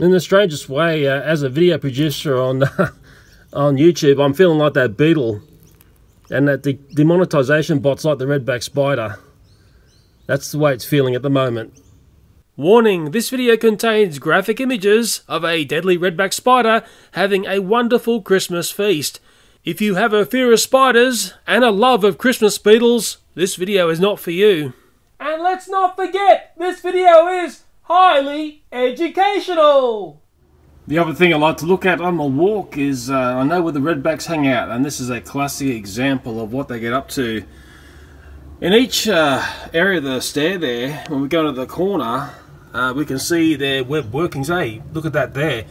In the strangest way, uh, as a video producer on on YouTube, I'm feeling like that beetle and that the demonetization bots like the redback spider. That's the way it's feeling at the moment. Warning, this video contains graphic images of a deadly redback spider having a wonderful Christmas feast. If you have a fear of spiders and a love of Christmas beetles, this video is not for you. And let's not forget, this video is highly educational! The other thing I like to look at on my walk is uh, I know where the redbacks hang out, and this is a classic example of what they get up to. In each uh, area of the stair there, when we go to the corner, uh, we can see their web workings. Hey, look at that there.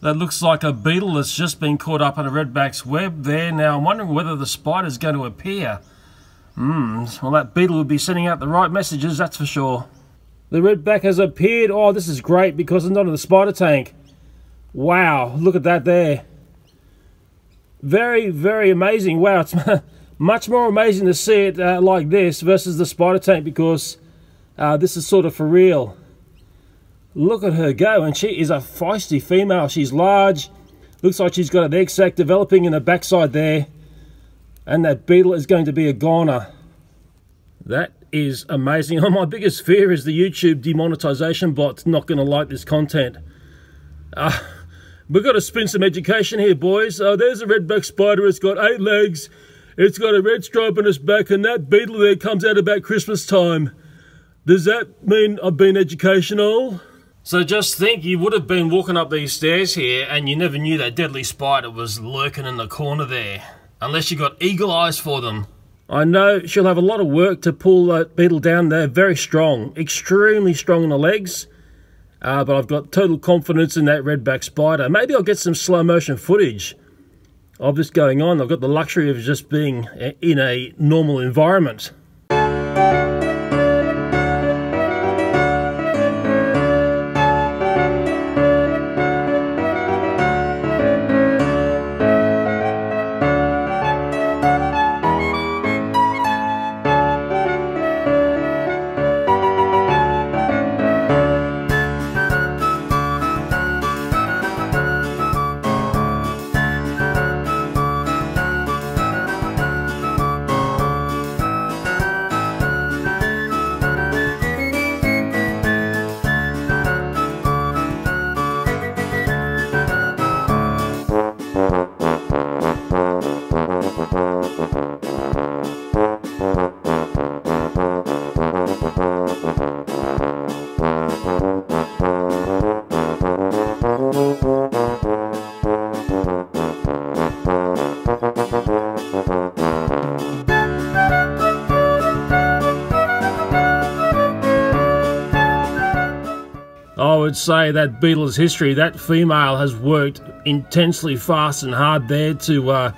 That looks like a beetle that's just been caught up in a redback's web there. Now, I'm wondering whether the spider's going to appear. Hmm, well that beetle would be sending out the right messages, that's for sure. The redback has appeared. Oh, this is great because it's not in the spider tank. Wow, look at that there. Very, very amazing. Wow, it's much more amazing to see it uh, like this versus the spider tank because uh, this is sort of for real. Look at her go, and she is a feisty female. She's large. Looks like she's got an egg sac developing in the backside there. And that beetle is going to be a goner. That is amazing. Oh, my biggest fear is the YouTube demonetization bot's not going to like this content. Uh, we've got to spin some education here, boys. Uh, there's a redback spider. It's got eight legs. It's got a red stripe on its back, and that beetle there comes out about Christmas time. Does that mean I've been educational? So just think, you would have been walking up these stairs here and you never knew that deadly spider was lurking in the corner there. Unless you got eagle eyes for them. I know she'll have a lot of work to pull that beetle down there. Very strong, extremely strong in the legs. Uh, but I've got total confidence in that redback spider. Maybe I'll get some slow motion footage of this going on. I've got the luxury of just being in a normal environment. Say that Beetle's history, that female has worked intensely fast and hard there to uh,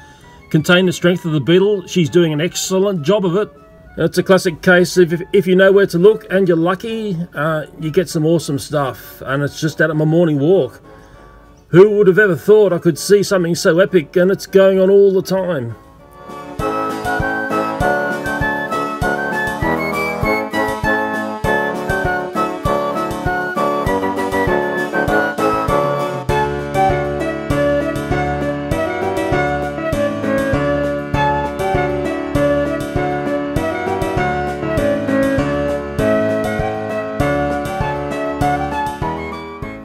contain the strength of the beetle. She's doing an excellent job of it. It's a classic case of if, if you know where to look and you're lucky, uh, you get some awesome stuff. And it's just out of my morning walk. Who would have ever thought I could see something so epic and it's going on all the time?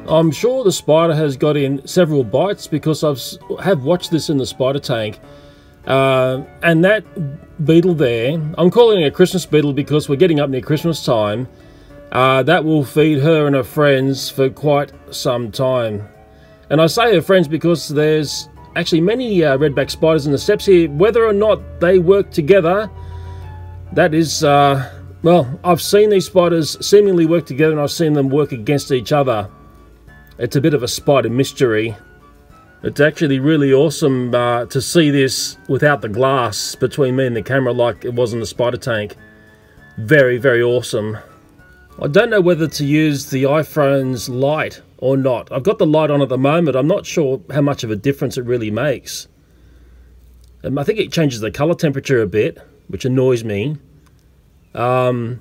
I'm sure the spider has got in several bites because I've have watched this in the spider tank. Uh, and that beetle there, I'm calling it a Christmas beetle because we're getting up near Christmas time. Uh, that will feed her and her friends for quite some time. And I say her friends because there's actually many uh, redback spiders in the steps here. Whether or not they work together, that is, uh, well, I've seen these spiders seemingly work together and I've seen them work against each other. It's a bit of a spider mystery. It's actually really awesome uh, to see this without the glass between me and the camera like it was in the spider tank. Very, very awesome. I don't know whether to use the iPhone's light or not. I've got the light on at the moment. I'm not sure how much of a difference it really makes. Um, I think it changes the color temperature a bit, which annoys me. Um,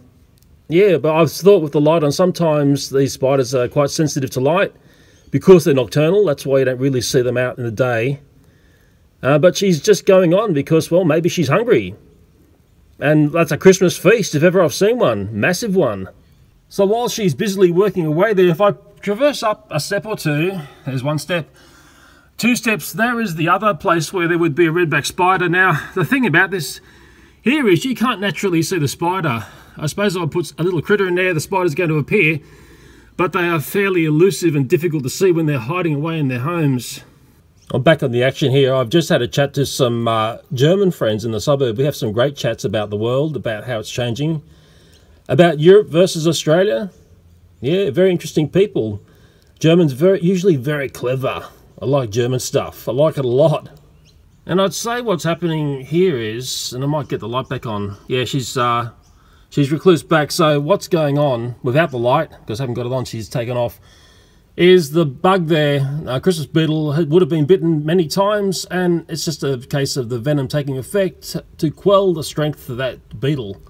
yeah, but I've thought with the light on, sometimes these spiders are quite sensitive to light. Because they're nocturnal. That's why you don't really see them out in the day. Uh, but she's just going on because, well, maybe she's hungry. And that's a Christmas feast, if ever I've seen one. Massive one. So while she's busily working away there, if I traverse up a step or two, there's one step, two steps, there is the other place where there would be a redback spider. Now, the thing about this here is you can't naturally see the spider. I suppose if I'll put a little critter in there, the spider's going to appear, but they are fairly elusive and difficult to see when they're hiding away in their homes. I'm back on the action here. I've just had a chat to some uh, German friends in the suburb. We have some great chats about the world, about how it's changing, about Europe versus Australia. Yeah, very interesting people. Germans very usually very clever. I like German stuff. I like it a lot. And I'd say what's happening here is, and I might get the light back on. Yeah, she's uh, she's recluse back. So what's going on without the light? Because I haven't got it on. She's taken off is the bug there. Uh, Christmas beetle would have been bitten many times, and it's just a case of the venom taking effect to quell the strength of that beetle.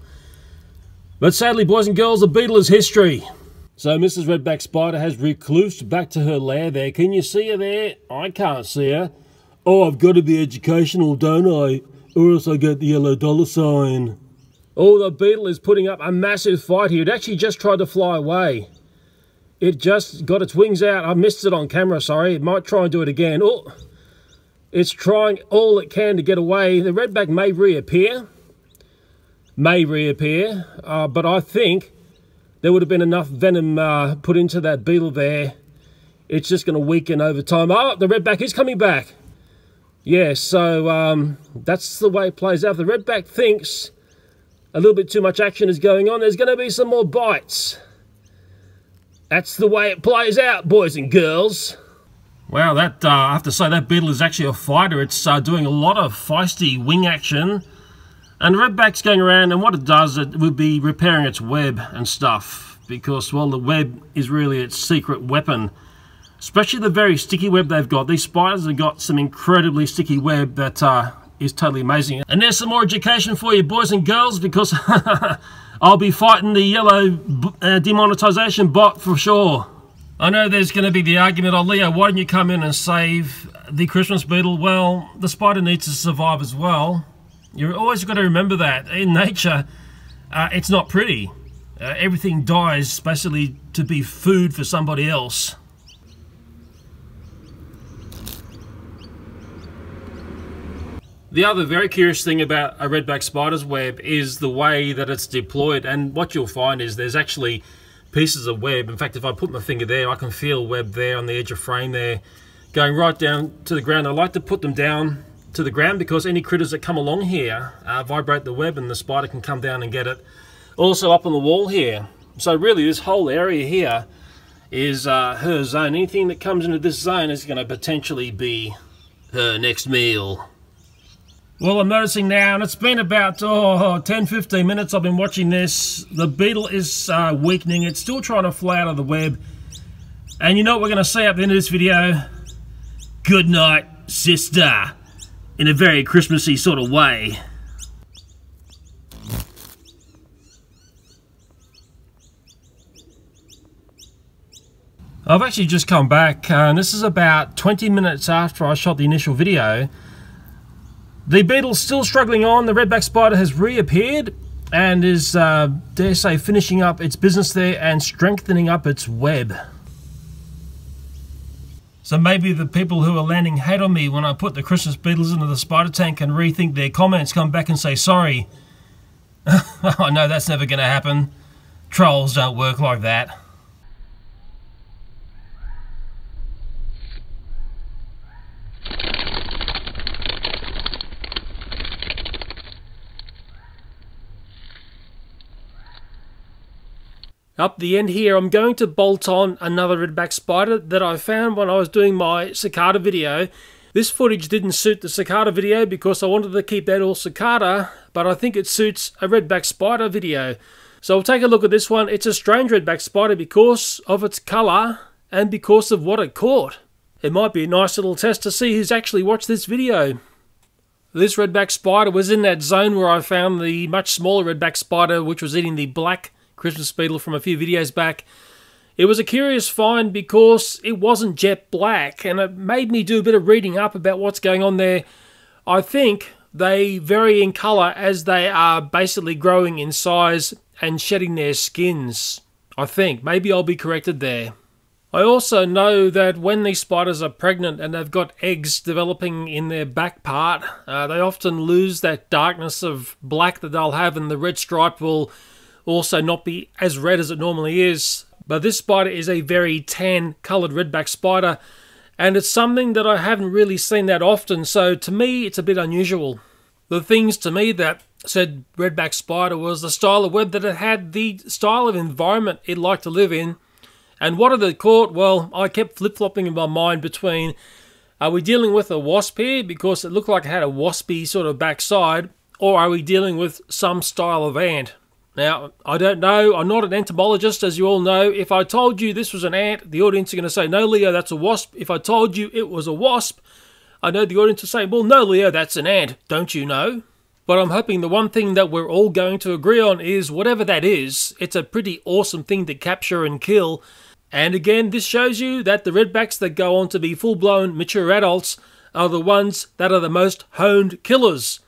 But sadly, boys and girls, the beetle is history. So Mrs. Redback Spider has reclused back to her lair there. Can you see her there? I can't see her. Oh, I've got to be educational, don't I? Or else I get the yellow dollar sign. Oh, the beetle is putting up a massive fight here. It actually just tried to fly away. It just got its wings out. I missed it on camera, sorry. It might try and do it again. Oh, it's trying all it can to get away. The redback may reappear. May reappear. Uh, but I think there would have been enough venom uh, put into that beetle there. It's just going to weaken over time. Oh, the redback is coming back. Yeah, so um, that's the way it plays out. The redback thinks a little bit too much action is going on. There's going to be some more bites. That's the way it plays out, boys and girls. Well, that uh, I have to say that beetle is actually a fighter. It's uh, doing a lot of feisty wing action. And the Redback's going around, and what it does, it would be repairing its web and stuff. Because, well, the web is really its secret weapon. Especially the very sticky web they've got. These spiders have got some incredibly sticky web that uh, is totally amazing. And there's some more education for you, boys and girls, because I'll be fighting the yellow uh, demonetization bot for sure. I know there's going to be the argument, oh Leo, why don't you come in and save the Christmas beetle? Well, the spider needs to survive as well. You've always got to remember that. In nature, uh, it's not pretty. Uh, everything dies basically to be food for somebody else. The other very curious thing about a redback spider's web is the way that it's deployed and what you'll find is there's actually pieces of web. In fact, if I put my finger there, I can feel web there on the edge of frame there going right down to the ground. I like to put them down to the ground because any critters that come along here uh, vibrate the web and the spider can come down and get it. Also up on the wall here. So really this whole area here is uh, her zone. Anything that comes into this zone is going to potentially be her next meal. Well, I'm noticing now, and it's been about oh, 10 15 minutes I've been watching this. The beetle is uh, weakening, it's still trying to fly out of the web. And you know what we're going to say at the end of this video? Good night, sister. In a very Christmassy sort of way. I've actually just come back, uh, and this is about 20 minutes after I shot the initial video. The beetle's still struggling on. The redback spider has reappeared and is, uh, dare say, finishing up its business there and strengthening up its web. So maybe the people who are landing hate on me when I put the Christmas beetles into the spider tank and rethink their comments, come back and say sorry. oh no, that's never going to happen. Trolls don't work like that. Up the end here, I'm going to bolt on another redback spider that I found when I was doing my cicada video. This footage didn't suit the cicada video because I wanted to keep that all cicada, but I think it suits a redback spider video. So we'll take a look at this one. It's a strange redback spider because of its colour and because of what it caught. It might be a nice little test to see who's actually watched this video. This redback spider was in that zone where I found the much smaller redback spider which was eating the black Christmas beetle from a few videos back. It was a curious find because it wasn't jet black, and it made me do a bit of reading up about what's going on there. I think they vary in colour as they are basically growing in size and shedding their skins. I think. Maybe I'll be corrected there. I also know that when these spiders are pregnant and they've got eggs developing in their back part, uh, they often lose that darkness of black that they'll have, and the red stripe will also not be as red as it normally is. But this spider is a very tan coloured redback spider, and it's something that I haven't really seen that often, so to me it's a bit unusual. The things to me that said redback spider was the style of web that it had, the style of environment it liked to live in, and what did it caught? Well, I kept flip flopping in my mind between are we dealing with a wasp here because it looked like it had a waspy sort of backside, or are we dealing with some style of ant? Now, I don't know. I'm not an entomologist, as you all know. If I told you this was an ant, the audience are going to say, no, Leo, that's a wasp. If I told you it was a wasp, I know the audience will say, well, no, Leo, that's an ant. Don't you know? But I'm hoping the one thing that we're all going to agree on is whatever that is, it's a pretty awesome thing to capture and kill and again, this shows you that the redbacks that go on to be full blown mature adults are the ones that are the most honed killers.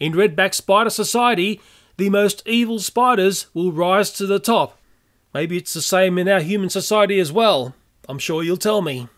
In redback spider society, the most evil spiders will rise to the top. Maybe it's the same in our human society as well. I'm sure you'll tell me.